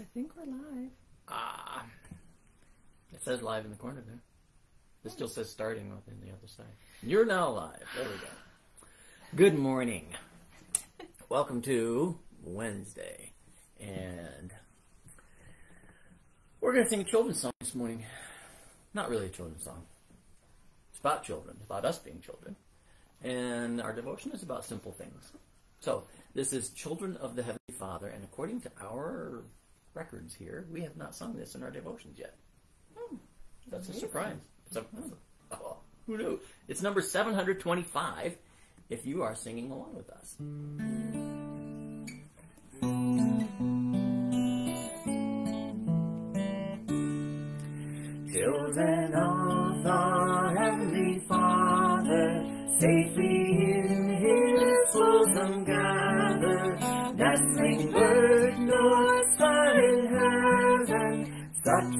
I think we're live. Ah. It says live in the corner there. It still says starting on the other side. You're now live. There we go. Good morning. Welcome to Wednesday. And we're going to sing a children's song this morning. Not really a children's song. It's about children, it's about us being children. And our devotion is about simple things. So, this is Children of the Heavenly Father, and according to our records here, we have not sung this in our devotions yet. Hmm, that's a surprise. So, oh, who knew? It's number 725 if you are singing along with us. Children of the Heavenly Father, safely in His bosom gather, nestling bird nor star in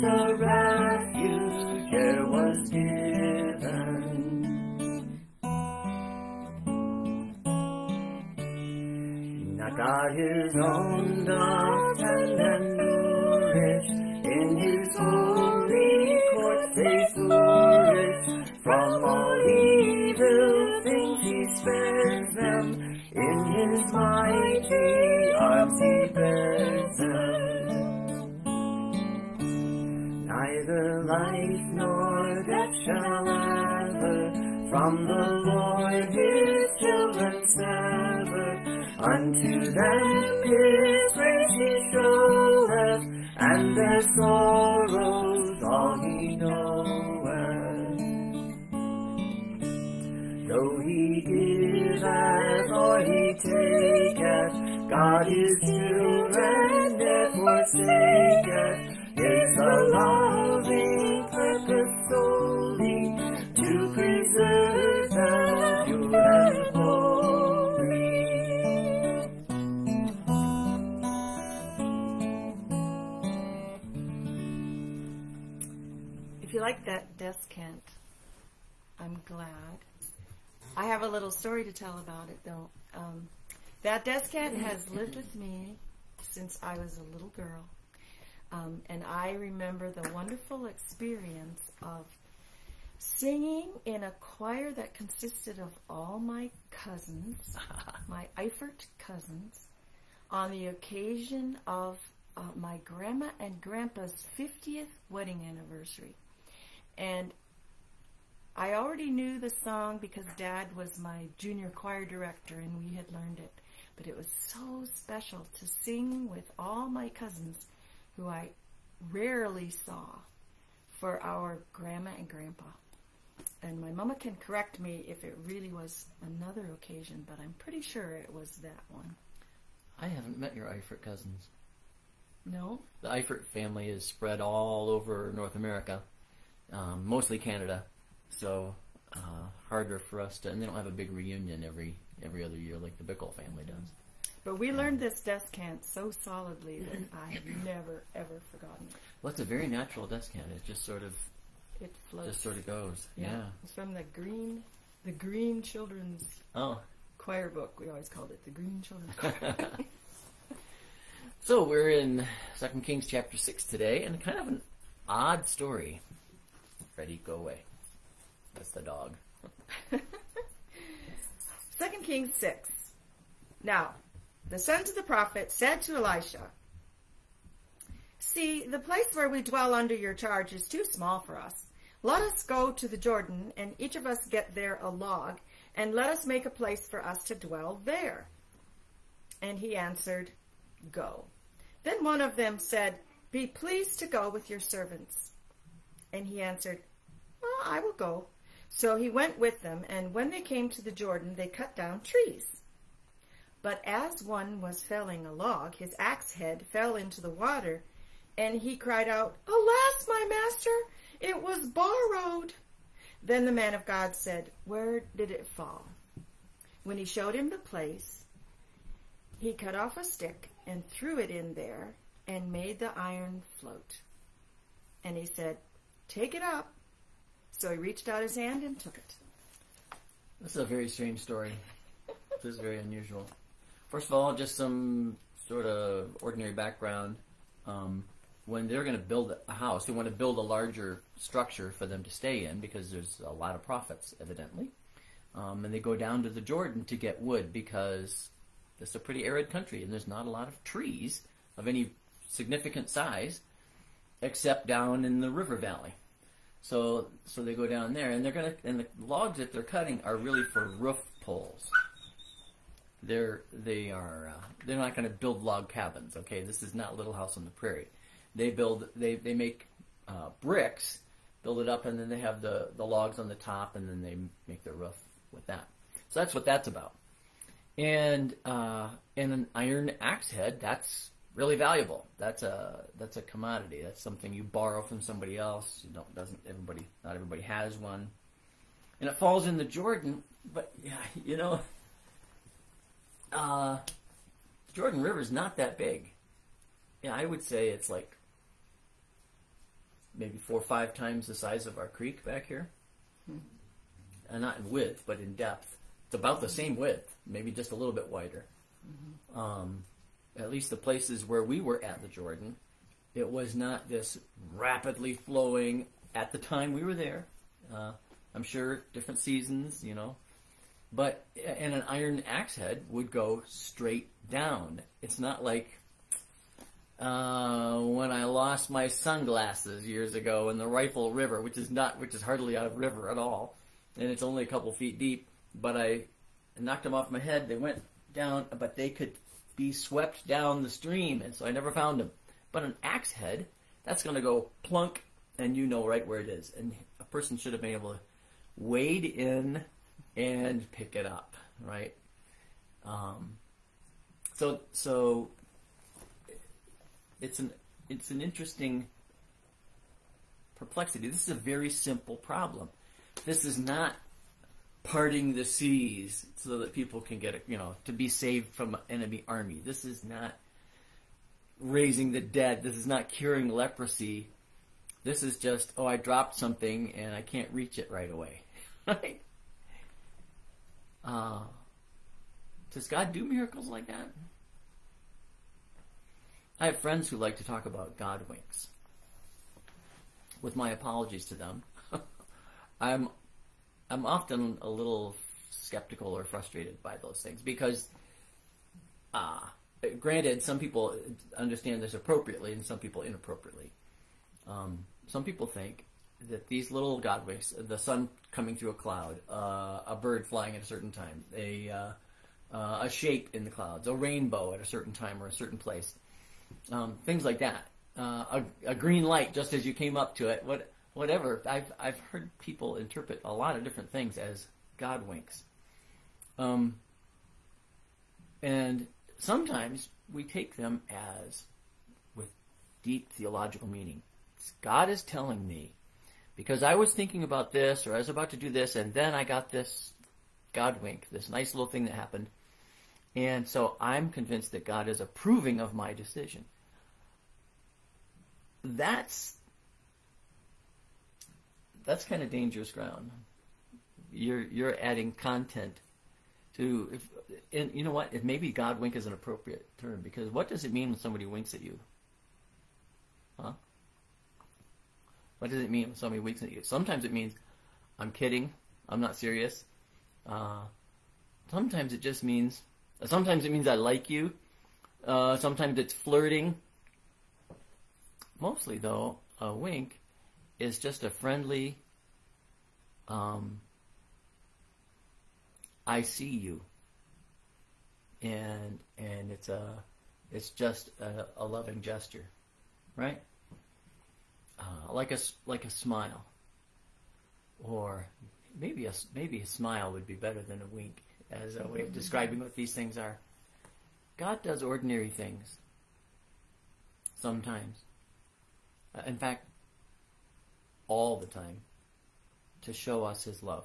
a refuge here was given. Now God His own tend and nourish, in His holy courts they flourish. From all evil things He spares them, in His mighty arms He bears Neither life nor death shall ever from the Lord His children sever. Unto them His grace He showeth, and their sorrows all He knoweth. Though He giveth or He taketh, God His children never forsaketh. Is a loving you like that desk, descant, I'm glad. I have a little story to tell about it, though. Um, that descant has lived with me since I was a little girl. Um, and I remember the wonderful experience of singing in a choir that consisted of all my cousins, my Eifert cousins, on the occasion of uh, my grandma and grandpa's 50th wedding anniversary. And I already knew the song because dad was my junior choir director and we had learned it. But it was so special to sing with all my cousins who I rarely saw for our grandma and grandpa. And my mama can correct me if it really was another occasion, but I'm pretty sure it was that one. I haven't met your Eifert cousins. No? The Eifert family is spread all over North America, um, mostly Canada. So uh, harder for us to, and they don't have a big reunion every every other year like the Bickle family does. But we learned this descant so solidly that I have never, ever forgotten it. Well, it's a very natural descant. It just sort of It floats. just sort of goes. Yeah. It's from the green, the green children's Oh. choir book. We always called it the green children's choir. So we're in Second Kings chapter six today, and kind of an odd story. Freddie, go away. That's the dog. Second Kings 6. Now, the sons of the prophet said to Elisha, See, the place where we dwell under your charge is too small for us. Let us go to the Jordan, and each of us get there a log, and let us make a place for us to dwell there. And he answered, Go. Then one of them said, Be pleased to go with your servants. And he answered, well, I will go. So he went with them, and when they came to the Jordan, they cut down trees. But as one was felling a log, his axe head fell into the water, and he cried out, Alas, my master, it was borrowed. Then the man of God said, Where did it fall? When he showed him the place, he cut off a stick and threw it in there and made the iron float. And he said, Take it up. So he reached out his hand and took it. This is a very strange story. this is very unusual. First of all, just some sort of ordinary background. um, when they're going to build a house, they want to build a larger structure for them to stay in because there's a lot of prophets, evidently. Um, and they go down to the Jordan to get wood because it's a pretty arid country and there's not a lot of trees of any significant size except down in the river valley. So so they go down there and they're gonna and the logs that they're cutting are really for roof poles. They're they are uh, they're not going to build log cabins. Okay, this is not Little House on the Prairie. They build they they make uh, bricks, build it up, and then they have the the logs on the top, and then they make their roof with that. So that's what that's about. And uh, and an iron axe head that's really valuable. That's a that's a commodity. That's something you borrow from somebody else. You don't doesn't everybody not everybody has one, and it falls in the Jordan. But yeah, you know, uh, Jordan River is not that big. Yeah, I would say it's like maybe four or five times the size of our creek back here. And not in width, but in depth. It's about the same width, maybe just a little bit wider. Um, at least the places where we were at the Jordan, it was not this rapidly flowing. At the time we were there, uh, I'm sure different seasons, you know, but and an iron axe head would go straight down. It's not like uh, when I lost my sunglasses years ago in the Rifle River, which is not, which is hardly a river at all, and it's only a couple feet deep. But I knocked them off my head. They went down, but they could be swept down the stream, and so I never found them. But an axe head, that's going to go plunk, and you know right where it is. And a person should have been able to wade in and pick it up, right? Um, so, so it's an it's an interesting perplexity. This is a very simple problem. This is not parting the seas so that people can get, you know, to be saved from an enemy army. This is not raising the dead. This is not curing leprosy. This is just, oh, I dropped something and I can't reach it right away. Uh, does God do miracles like that? I have friends who like to talk about God winks. With my apologies to them, I'm I'm often a little skeptical or frustrated by those things because, uh, granted, some people understand this appropriately and some people inappropriately. Um, some people think that these little God winks, the sun coming through a cloud, uh, a bird flying at a certain time, a uh, uh, a shape in the clouds, a rainbow at a certain time or a certain place, um, things like that. Uh, a, a, green light just as you came up to it, what, whatever. I've, I've heard people interpret a lot of different things as God winks. Um, and sometimes we take them as with deep theological meaning. God is telling me, because I was thinking about this or I was about to do this, and then I got this God wink, this nice little thing that happened. And so I'm convinced that God is approving of my decision. That's that's kind of dangerous ground. You're you're adding content to if and you know what? Maybe God wink is an appropriate term because what does it mean when somebody winks at you? Huh? What does it mean when somebody winks at you? Sometimes it means I'm kidding, I'm not serious. Uh, sometimes it just means Sometimes it means I like you. Uh, sometimes it's flirting. Mostly, though, a wink is just a friendly, um, I see you. And, and it's a, it's just a, a loving gesture, right? Uh, like a, like a smile. Or maybe a, maybe a smile would be better than a wink as a way of describing what these things are. God does ordinary things sometimes. Uh, in fact, all the time to show us his love.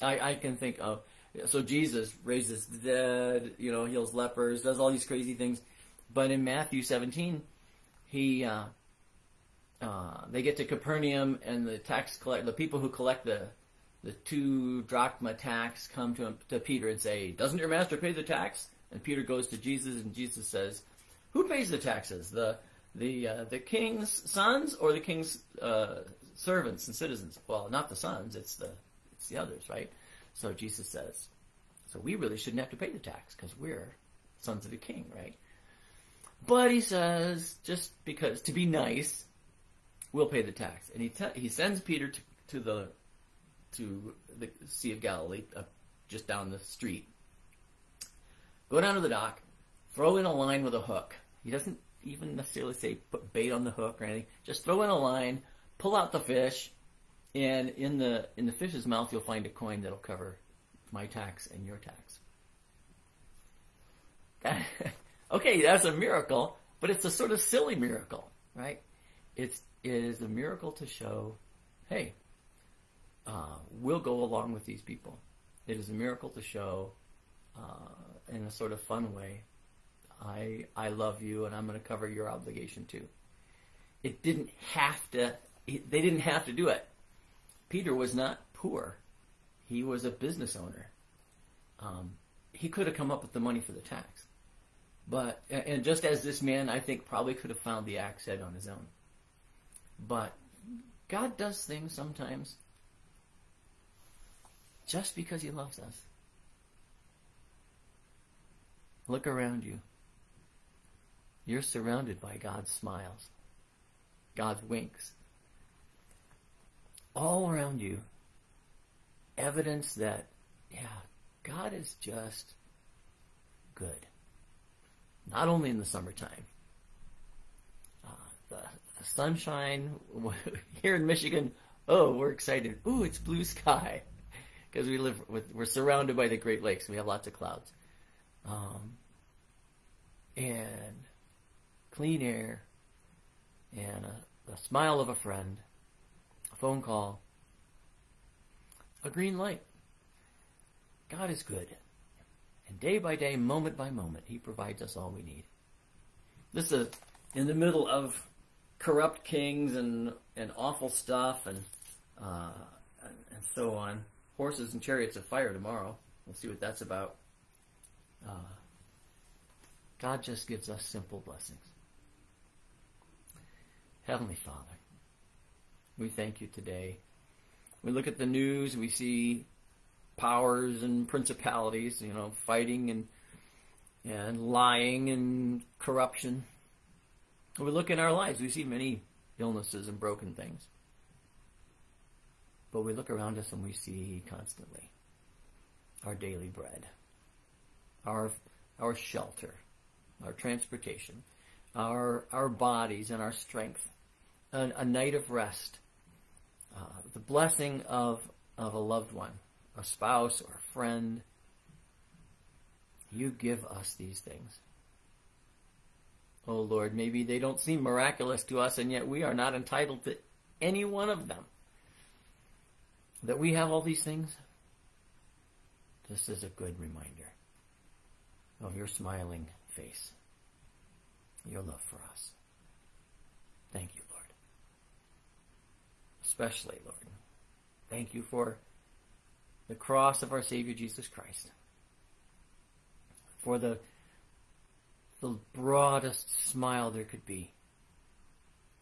I, I can think of, so Jesus raises the dead, you know, heals lepers, does all these crazy things. But in Matthew 17, he, uh, uh, they get to Capernaum and the tax collect, the people who collect the the two drachma tax come to, him, to Peter and say, Doesn't your master pay the tax? And Peter goes to Jesus and Jesus says, Who pays the taxes? The the uh, the king's sons or the king's uh, servants and citizens? Well, not the sons. It's the it's the others, right? So Jesus says, so we really shouldn't have to pay the tax because we're sons of the king, right? But he says, just because to be nice, we'll pay the tax, and he he sends Peter to, to the to the Sea of Galilee, uh, just down the street. Go down to the dock, throw in a line with a hook. He doesn't even necessarily say put bait on the hook or anything. Just throw in a line, pull out the fish, and in the in the fish's mouth you'll find a coin that'll cover my tax and your tax. okay, that's a miracle, but it's a sort of silly miracle, right? It's it is a miracle to show, hey, uh, we'll go along with these people. It is a miracle to show, uh, in a sort of fun way, I I love you and I'm going to cover your obligation too. It didn't have to. They didn't have to do it. Peter was not poor. He was a business owner. Um, he could have come up with the money for the tax. But and just as this man, I think probably could have found the axe head on his own. But God does things sometimes just because He loves us. Look around you. You're surrounded by God's smiles, God's winks. All around you, evidence that, yeah, God is just good. Not only in the summertime. Uh, the, the sunshine here in Michigan, oh, we're excited. Ooh, it's blue sky. Because we live with, we're surrounded by the Great Lakes. We have lots of clouds. Um, and clean air, and a, a smile of a friend, phone call, a green light. God is good. And day by day, moment by moment, He provides us all we need. This is in the middle of corrupt kings and, and awful stuff and, uh, and, and so on. Horses and chariots of fire tomorrow. We'll see what that's about. Uh, God just gives us simple blessings. Heavenly Father, we thank you today. We look at the news, we see powers and principalities, you know, fighting and and lying and corruption. We look in our lives, we see many illnesses and broken things. But we look around us and we see constantly our daily bread, our our shelter, our transportation, our our bodies and our strength, a, a night of rest, uh, the blessing of of a loved one, a spouse or a friend. You give us these things. Oh Lord, maybe they don't seem miraculous to us, and yet we are not entitled to any one of them. That we have all these things, this is a good reminder of your smiling face, your love for us. Thank you. Especially, Lord, thank you for the cross of our Savior Jesus Christ, for the the broadest smile there could be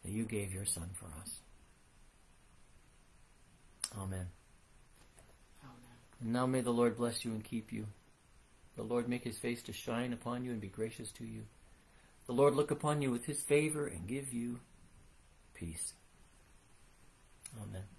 that you gave your Son for us. Amen. Amen. And now may the Lord bless you and keep you. The Lord make his face to shine upon you and be gracious to you. The Lord look upon you with his favor and give you peace. Amen.